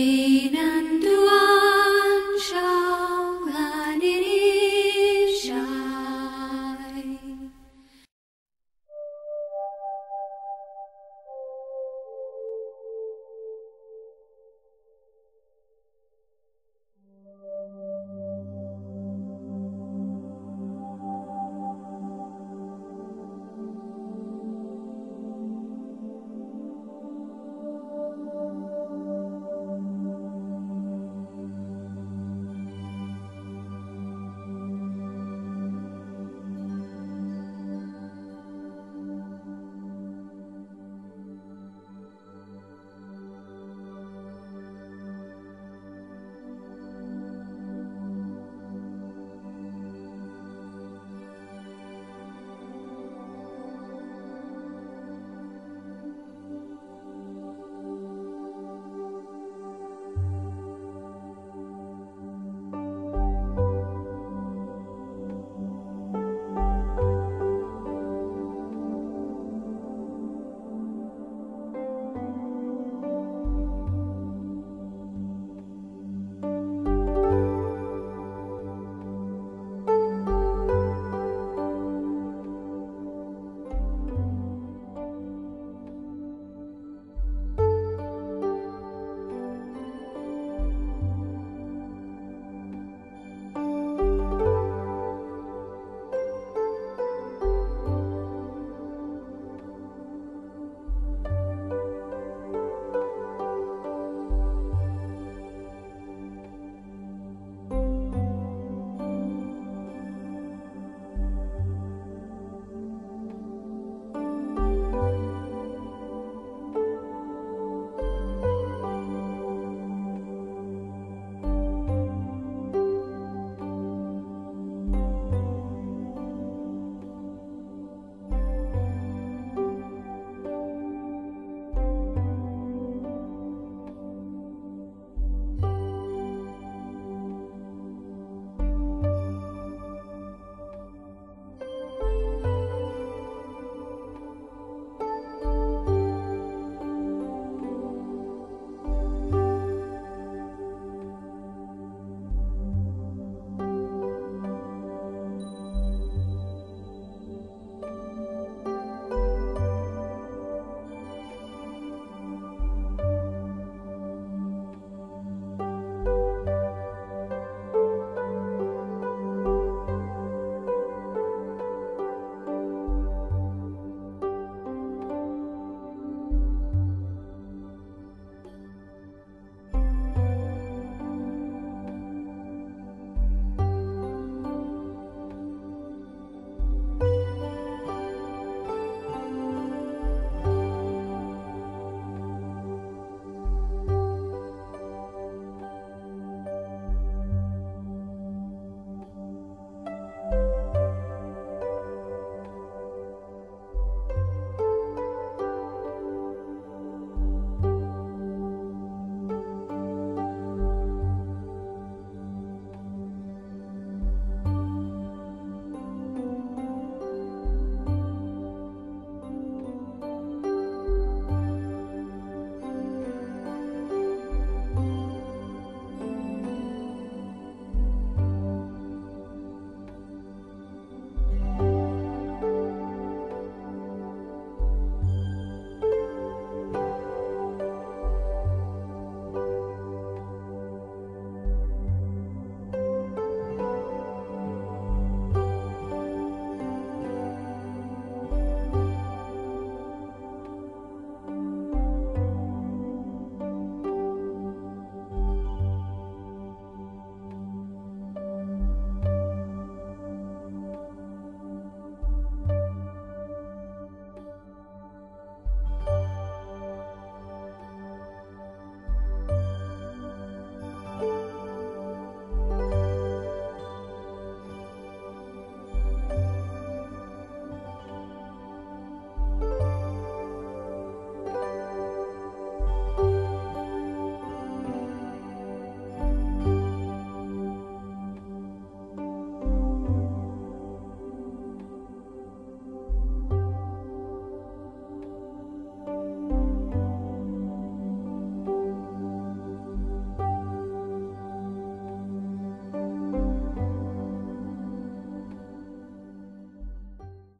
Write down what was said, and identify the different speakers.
Speaker 1: Sri Nandua.